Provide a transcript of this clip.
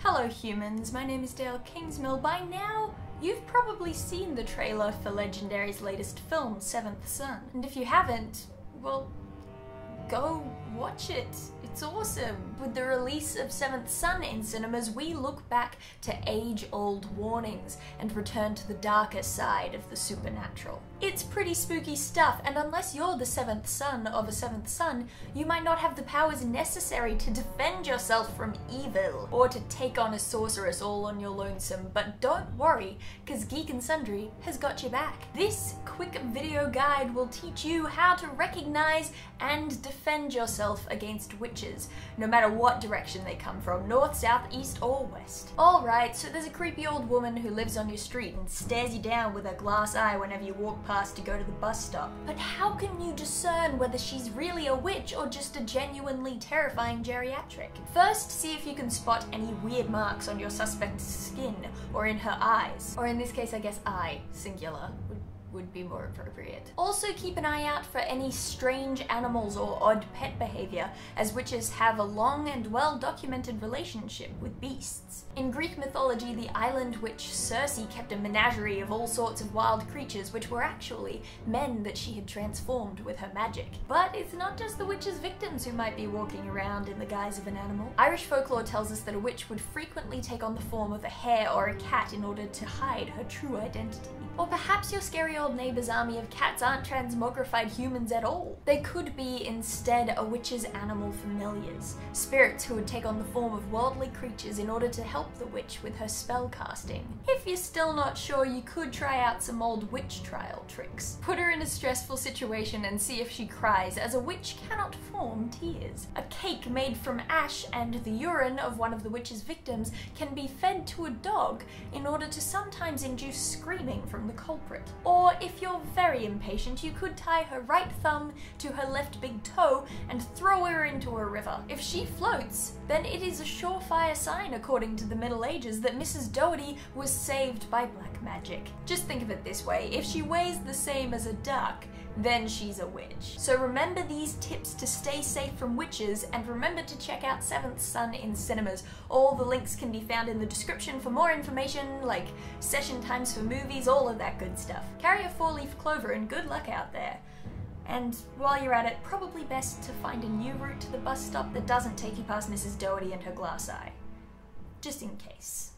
Hello humans, my name is Dael Kingsmill. By now, you've probably seen the trailer for Legendary's latest film, Seventh Son. And if you haven't, well, go watch it. It's awesome. With the release of Seventh Son in cinemas, we look back to age-old warnings and return to the darker side of the supernatural. It's pretty spooky stuff, and unless you're the seventh son of a seventh son, you might not have the powers necessary to defend yourself from evil, or to take on a sorceress all on your lonesome. But don't worry, because Geek and Sundry has got your back. This quick video guide will teach you how to recognize and defend yourself against witches, no matter what direction they come from, north, south, east, or west. Alright, so there's a creepy old woman who lives on your street and stares you down with a glass eye whenever you walk past to go to the bus stop. But how can you discern whether she's really a witch or just a genuinely terrifying geriatric? First, see if you can spot any weird marks on your suspect's skin or in her eyes. Or in this case, I guess eye, singular, would would be more appropriate. Also keep an eye out for any strange animals or odd pet behavior, as witches have a long and well documented relationship with beasts. In Greek mythology, the island witch Circe kept a menagerie of all sorts of wild creatures which were actually men that she had transformed with her magic. But it's not just the witch's victims who might be walking around in the guise of an animal. Irish folklore tells us that a witch would frequently take on the form of a hare or a cat in order to hide her true identity. Or perhaps your scary old neighbor's army of cats aren't transmogrified humans at all. They could be instead a witch's animal familiars, spirits who would take on the form of worldly creatures in order to help the witch with her spell casting. If you're still not sure, you could try out some old witch trial tricks. Put her in a stressful situation and see if she cries, as a witch cannot form tears. A cake made from ash and the urine of one of the witch's victims can be fed to a dog in order to sometimes induce screaming from the culprit. Or if you're very impatient, you could tie her right thumb to her left big toe and throw her into a river. If she floats, then it is a surefire sign, according to the Middle Ages, that Mrs. Doherty was saved by black magic. Just think of it this way, if she weighs the same as a duck, then she's a witch. So remember these tips to stay safe from witches and remember to check out Seventh Son in cinemas. All the links can be found in the description for more information like session times for movies, all of that good stuff. Carry a four-leaf clover and good luck out there. And while you're at it, probably best to find a new route to the bus stop that doesn't take you past Mrs. Doherty and her glass eye. Just in case.